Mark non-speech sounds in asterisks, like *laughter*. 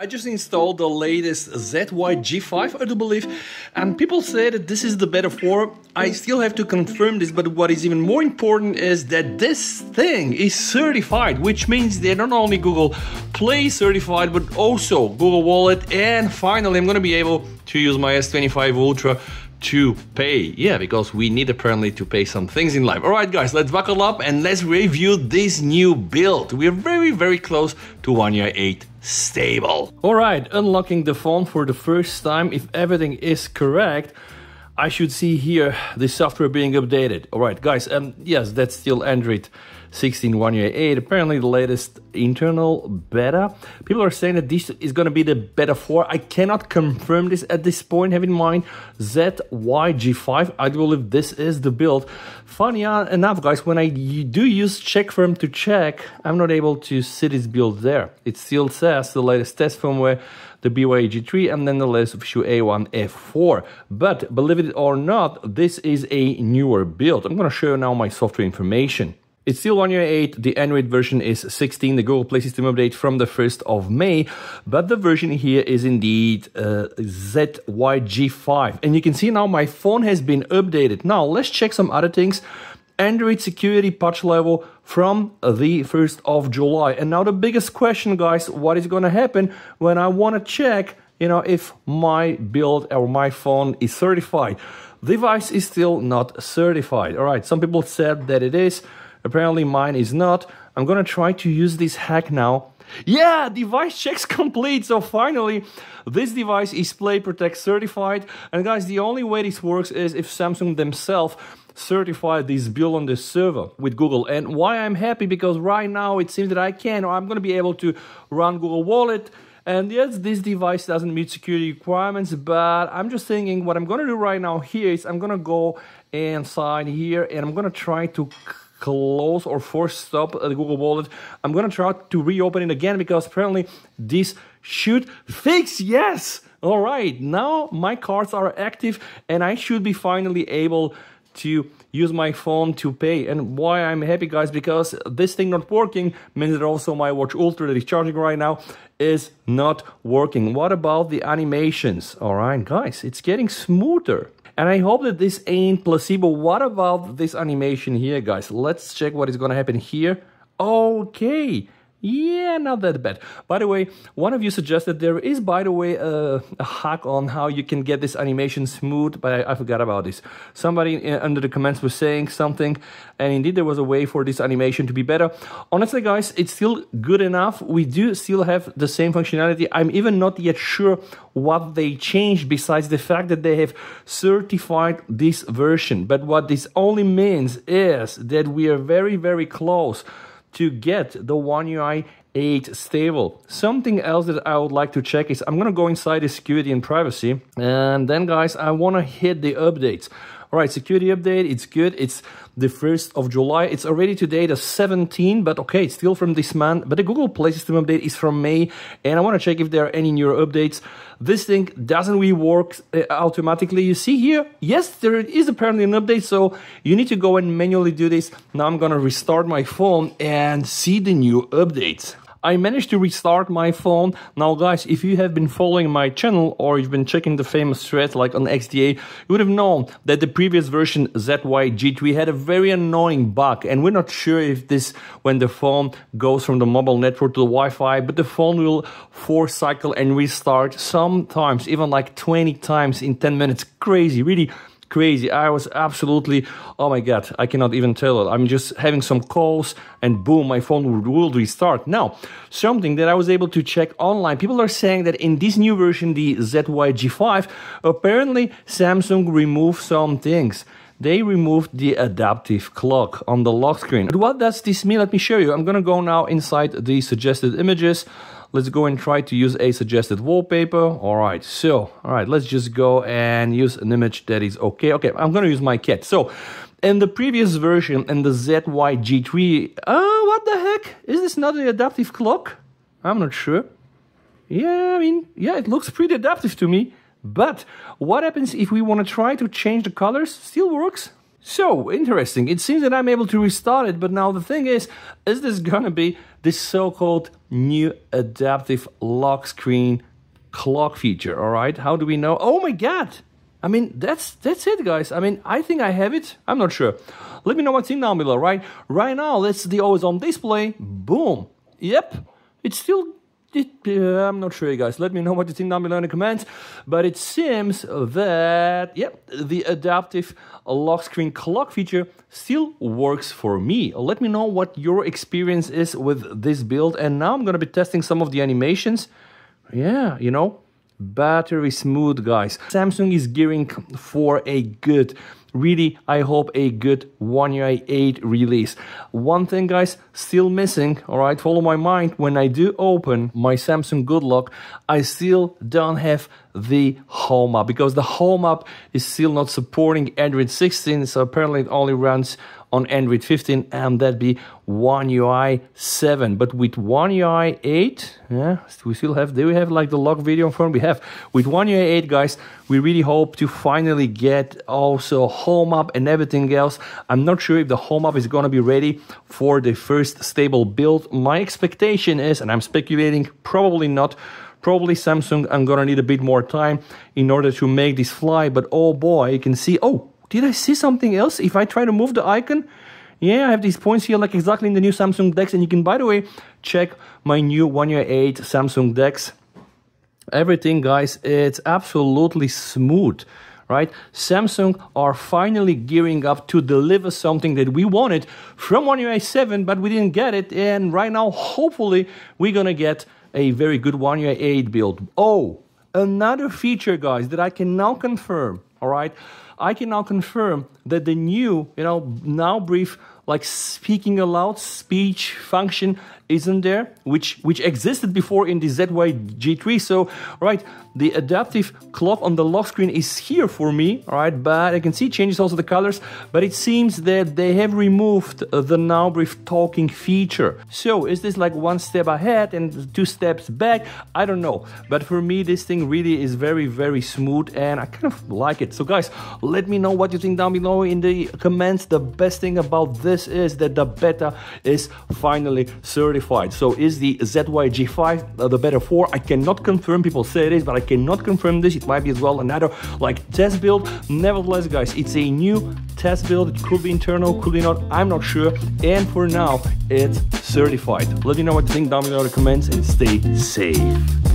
I just installed the latest ZY-G5, I do believe, and people say that this is the beta 4. I still have to confirm this, but what is even more important is that this thing is certified, which means they're not only Google Play certified, but also Google Wallet, and finally I'm gonna be able to use my S25 Ultra to pay. Yeah, because we need apparently to pay some things in life. All right, guys, let's buckle up and let's review this new build. We're very, very close to One UI 8 stable. All right, unlocking the phone for the first time. If everything is correct, I should see here the software being updated. All right, guys, and um, yes, that's still Android 16 One UI 8 apparently the latest internal beta. People are saying that this is going to be the beta 4 i cannot confirm this at this point. Have in mind zyg5 i do believe this is the build. Funny enough guys when i do use check checkfirm to check i'm not able to see this build there. It still says the latest test firmware the BYOE G3 and then the latest official A1F4. But believe it or not, this is a newer build. I'm going to show you now my software information. It's still One UI 8, the Android version is 16, the Google Play System update from the 1st of May, but the version here is indeed uh, ZYG5. And you can see now my phone has been updated. Now let's check some other things. Android security patch level from the 1st of July. And now the biggest question, guys, what is going to happen when I want to check, you know, if my build or my phone is certified? Device is still not certified. All right, some people said that it is. Apparently mine is not. I'm gonna try to use this hack now. Yeah, device checks *laughs* complete. So finally, this device is Play Protect certified. And guys, the only way this works is if Samsung themselves certify this build on the server with Google. And why I'm happy because right now it seems that I can or I'm going to be able to run Google Wallet. And yes, this device doesn't meet security requirements, but I'm just thinking what I'm going to do right now here is I'm going to go inside here and I'm going to try to close or force stop the Google Wallet. I'm gonna try to reopen it again because apparently this should fix. Yes. All right. Now my cards are active and I should be finally able to use my phone to pay. And why I'm happy, guys, because this thing not working means that also my Watch Ultra that is charging right now is not working. What about the animations? All right, guys, it's getting smoother. And I hope that this ain't placebo. What about this animation here, guys? Let's check what is gonna happen here. Okay, yeah, not that bad. By the way, one of you suggested there is, by the way, a, a hack on how you can get this animation smooth, but I, I forgot about this. Somebody uh, under the comments was saying something, and indeed there was a way for this animation to be better. Honestly, guys, it's still good enough. We do still have the same functionality. I'm even not yet sure what they changed besides the fact that they have certified this version. But what this only means is that we are very, very close to get the One UI 8 stable. Something else that I would like to check is I'm gonna go inside the security and privacy and then guys I wanna hit the updates. All right, security update, it's good. It's the 1st of July. It's already today the 17, but okay, it's still from this month. But the Google Play System update is from May, and I want to check if there are any newer updates. This thing doesn't really work uh, automatically. You see here, yes, there is apparently an update, so you need to go and manually do this. Now I'm gonna restart my phone and see the new updates. I managed to restart my phone. Now guys, if you have been following my channel or you've been checking the famous thread like on XDA, you would have known that the previous version ZY-G3 had a very annoying bug and we're not sure if this when the phone goes from the mobile network to the Wi-Fi, but the phone will force cycle and restart sometimes even like 20 times in 10 minutes. Crazy, really crazy. I was absolutely, oh my God, I cannot even tell it. I'm just having some calls and boom, my phone will restart. Now, something that I was able to check online, people are saying that in this new version, the ZY-G5, apparently Samsung removed some things they removed the adaptive clock on the lock screen. But what does this mean? Let me show you. I'm gonna go now inside the suggested images. Let's go and try to use a suggested wallpaper. All right, so, all right, let's just go and use an image that is okay. Okay, I'm gonna use my cat. So, in the previous version, in the ZY-G3, uh, what the heck? Is this not an adaptive clock? I'm not sure. Yeah, I mean, yeah, it looks pretty adaptive to me. But what happens if we want to try to change the colors? Still works. So interesting. It seems that I'm able to restart it, but now the thing is, is this gonna be this so-called new adaptive lock screen clock feature? All right. How do we know? Oh my god! I mean, that's that's it, guys. I mean, I think I have it. I'm not sure. Let me know what's in down below. Right. Right now, that's the always on display. Boom. Yep. It's still I'm not sure, you guys. Let me know what you think down below in the comments. But it seems that, yep, the adaptive lock screen clock feature still works for me. Let me know what your experience is with this build. And now I'm going to be testing some of the animations. Yeah, you know, battery smooth, guys. Samsung is gearing for a good really i hope a good one UI 8 release. One thing guys still missing all right? Follow my mind. When i do open my samsung good lock i still don't have the Home Up because the Home Up is still not supporting android 16 so apparently it only runs on Android 15 and that'd be One UI 7. But with One UI 8, yeah, we still have, do we have like the lock video phone? We have. With One UI 8, guys, we really hope to finally get also Home Up and everything else. I'm not sure if the Home Up is going to be ready for the first stable build. My expectation is, and I'm speculating, probably not probably Samsung I'm gonna need a bit more time in order to make this fly but oh boy you can see oh did I see something else? If I try to move the icon, yeah, I have these points here like exactly in the new Samsung DeX. And you can, by the way, check my new One UI 8 Samsung DeX. Everything, guys, it's absolutely smooth right? Samsung are finally gearing up to deliver something that we wanted from One UI 7, but we didn't get it. And right now, hopefully, we're gonna get a very good One UI 8 build. Oh, another feature, guys, that I can now confirm, all right? I can now confirm that the new, you know, now brief like speaking aloud speech function isn't there, which which existed before in the ZY G3. So, right, the adaptive clock on the lock screen is here for me, right? but I can see changes also the colors, but it seems that they have removed uh, the now brief talking feature. So, is this like one step ahead and two steps back? I don't know, but for me, this thing really is very, very smooth and I kind of like it. So, guys, let me know what you think down below in the comments. The best thing about this is that the beta is finally certified certified. So is the ZY-G5 uh, the beta 4? I cannot confirm. People say it is, but I cannot confirm this. It might be as well another like test build. Nevertheless, guys, it's a new test build. It could be internal, could be not. I'm not sure. And for now, it's certified. Let me know what you think down below in the comments and stay safe.